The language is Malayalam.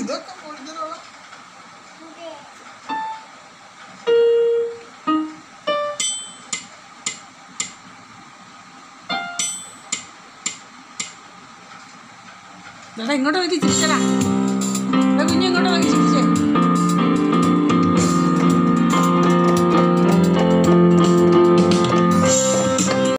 ഇതൊക്കെ കൂടുതലുള്ള ഇങ്ങോട്ട് നോക്കി ചിരിച്ചടാ. കുഞ്ഞു ഇങ്ങോട്ട് നോക്കി